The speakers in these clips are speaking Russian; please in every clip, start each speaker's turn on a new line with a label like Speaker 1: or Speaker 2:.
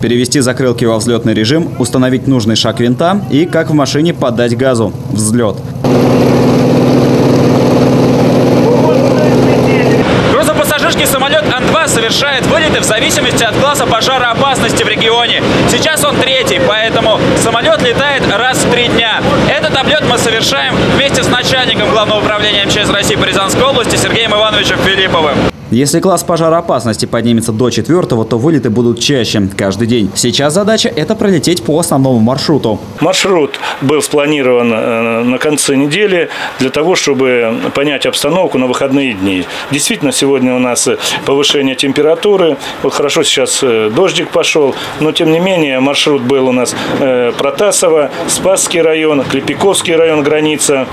Speaker 1: Перевести закрылки во взлетный режим, установить нужный шаг винта и, как в машине, подать газу. Взлет.
Speaker 2: Грузопассажирский самолет Ан-2 совершает вылеты в зависимости от класса пожароопасности в регионе. Сейчас он третий, поэтому самолет летает раз в три дня. Этот облет мы совершаем вместе с начальником Главного управления МЧС России по Рязанской области Сергеем Ивановичем Филипповым.
Speaker 1: Если класс пожароопасности поднимется до четвертого, то вылеты будут чаще, каждый день. Сейчас задача – это пролететь по основному маршруту.
Speaker 3: Маршрут был спланирован э, на конце недели для того, чтобы понять обстановку на выходные дни. Действительно, сегодня у нас повышение температуры. Вот хорошо сейчас э, дождик пошел, но тем не менее маршрут был у нас э, Протасово, Спасский район, Клепиковский район, граница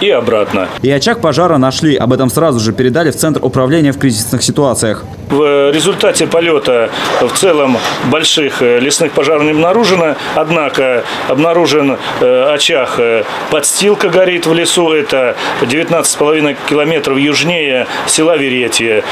Speaker 3: и обратно.
Speaker 1: И очаг пожара нашли. Об этом сразу же передали в Центр управления в кризисных ситуациях.
Speaker 3: В результате полета в целом больших э, лесных пожаров не обнаружено, однако обнаружен э, очаг, э, подстилка горит в лесу, это 19,5 километров южнее села Веретье,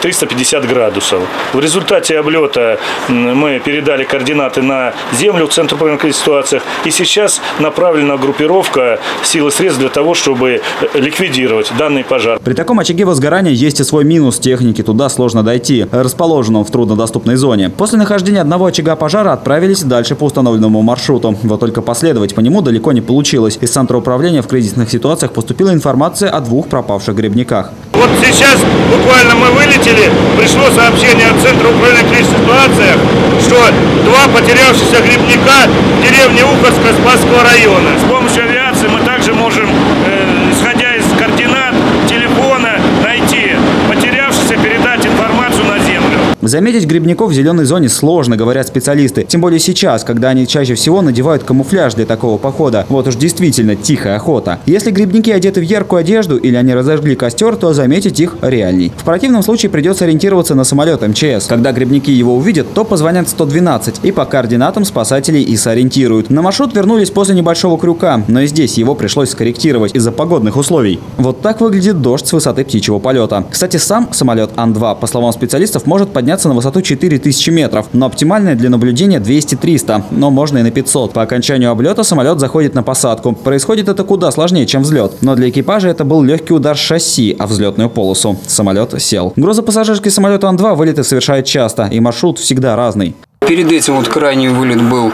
Speaker 3: 350 градусов. В результате облета мы передали координаты на землю в Центр управления кризисных ситуациях, и сейчас направлена группировка сил и средств для того, чтобы ликвидировать данный пожар.
Speaker 1: При таком очаге возгорания есть и свой минус техники. Туда сложно дойти, расположенном в труднодоступной зоне. После нахождения одного очага пожара отправились дальше по установленному маршруту. Вот только последовать по нему далеко не получилось. Из Центра управления в кризисных ситуациях поступила информация о двух пропавших грибниках.
Speaker 4: Вот сейчас буквально мы вылетели, пришло сообщение от Центра управления кризисных ситуациях, что два потерявшихся грибника в деревне Уховска Спасского района. С помощью авиации мы также можем, э, исходя из координат телефона, найти потерявшихся, передать информацию на землю.
Speaker 1: Заметить грибников в зеленой зоне сложно, говорят специалисты. Тем более сейчас, когда они чаще всего надевают камуфляж для такого похода. Вот уж действительно тихая охота. Если грибники одеты в яркую одежду или они разожгли костер, то заметить их реальней. В противном случае придется ориентироваться на самолет МЧС. Когда грибники его увидят, то позвонят 112 и по координатам спасателей и сориентируют. На маршрут вернулись после небольшого крюка, но и здесь его пришлось скорректировать из-за погодных условий. Вот так выглядит дождь с высоты птичьего полета. Кстати, сам самолет Ан-2, по словам специалистов, может подняться на высоту 4000 метров, но оптимальная для наблюдения 200-300, но можно и на 500. По окончанию облета самолет заходит на посадку. Происходит это куда сложнее, чем взлет. Но для экипажа это был легкий удар шасси о взлетную полосу. Самолет сел. Грузопассажирский самолет Ан-2 вылеты совершает часто, и маршрут всегда разный.
Speaker 5: Перед этим вот крайний вылет был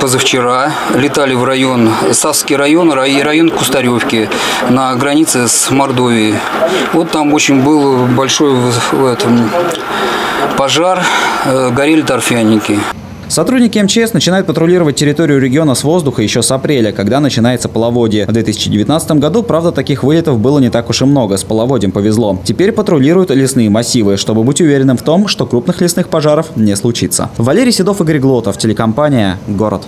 Speaker 5: позавчера. Летали в район, Савский район и район Кустаревки на границе с Мордовией. Вот там очень был большой в этом, пожар, э, горели торфяники.
Speaker 1: Сотрудники МЧС начинают патрулировать территорию региона с воздуха еще с апреля, когда начинается половодье. В 2019 году, правда, таких вылетов было не так уж и много, с половодьем повезло. Теперь патрулируют лесные массивы, чтобы быть уверенным в том, что крупных лесных пожаров не случится. Валерий Седов, Игорь Глотов, телекомпания «Город».